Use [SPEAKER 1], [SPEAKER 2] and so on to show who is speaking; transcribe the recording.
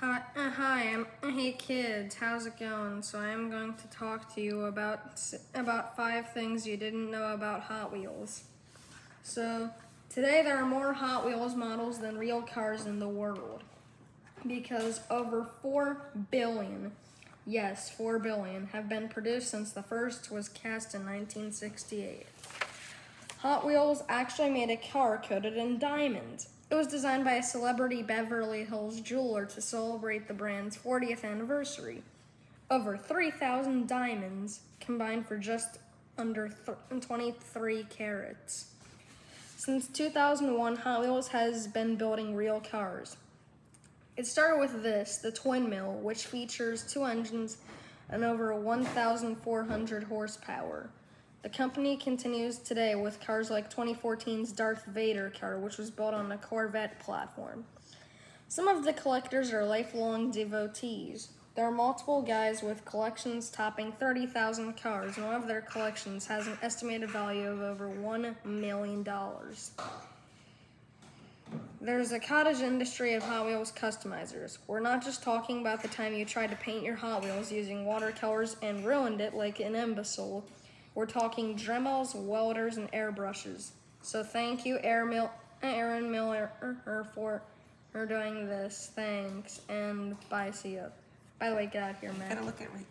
[SPEAKER 1] Hi, uh, hi, I'm, hey kids, how's it going? So I'm going to talk to you about about five things you didn't know about Hot Wheels. So today there are more Hot Wheels models than real cars in the world because over 4 billion, yes, 4 billion have been produced since the first was cast in 1968. Hot Wheels actually made a car coated in diamonds. It was designed by a celebrity Beverly Hills jeweler to celebrate the brand's 40th anniversary. Over 3,000 diamonds combined for just under th- 23 carats. Since 2001, Hot Wheels has been building real cars. It started with this, the Twin Mill, which features two engines and over 1,400 horsepower. The company continues today with cars like 2014's Darth Vader car, which was built on a Corvette platform. Some of the collectors are lifelong devotees. There are multiple guys with collections topping 30,000 cars, and one of their collections has an estimated value of over $1 million. There's a cottage industry of Hot Wheels customizers. We're not just talking about the time you tried to paint your Hot Wheels using watercolors and ruined it like an imbecile. We're talking Dremels, welders, and airbrushes. So thank you, Air Mil- Aaron Miller, er, for doing this. Thanks, and bye. See ya. By the way, get out of here,
[SPEAKER 2] Gotta
[SPEAKER 1] man.
[SPEAKER 2] look at right